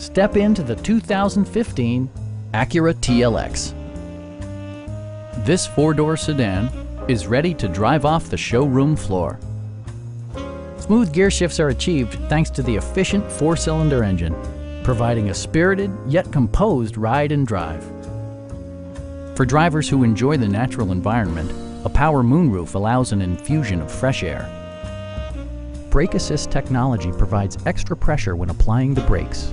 Step into the 2015 Acura TLX. This four-door sedan is ready to drive off the showroom floor. Smooth gear shifts are achieved thanks to the efficient four-cylinder engine, providing a spirited yet composed ride and drive. For drivers who enjoy the natural environment, a power moonroof allows an infusion of fresh air. Brake Assist technology provides extra pressure when applying the brakes.